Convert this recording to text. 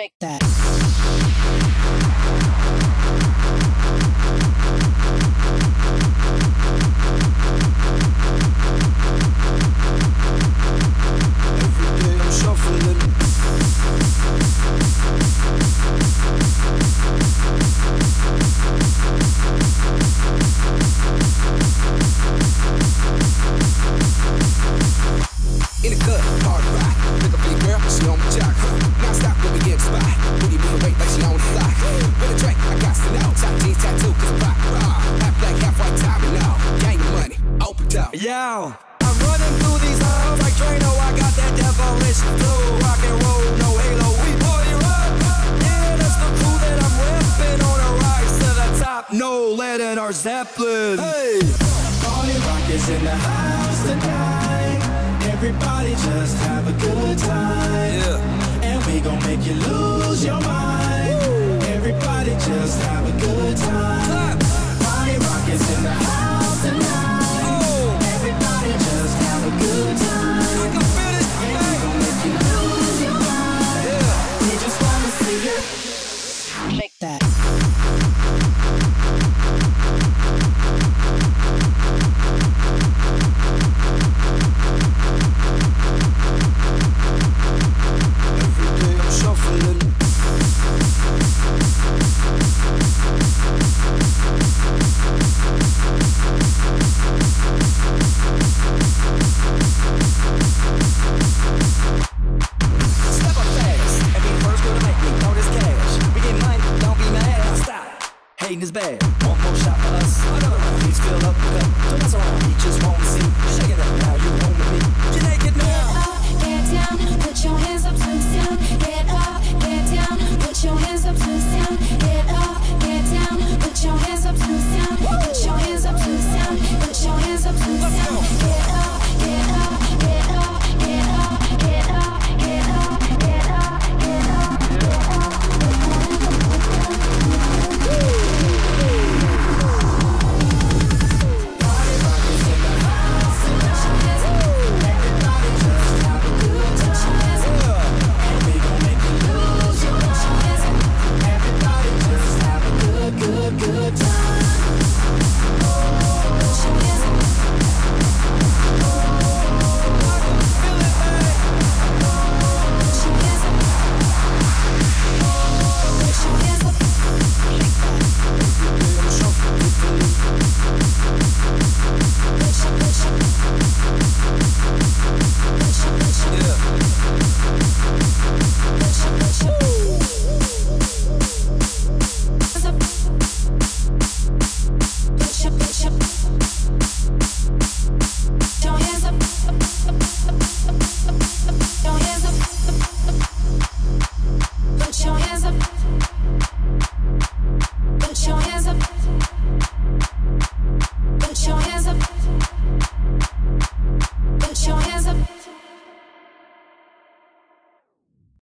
Shake that. In the cut, hard ride. Pick up big girl, she Yo, I'm running through these halls like Drano. I got that devilish flow, rock and roll, no halo. We party rock. Yeah, that's the crew that I'm repping on a rise to the top. No lead in our Zeppelin. Hey, Party rock is in the house tonight. Everybody just have a good time. Hating is bad. One more shot for us. Another round. Please fill up the cup. Don't mess around. We just want to see. Shake it now. You home with me. Get naked now.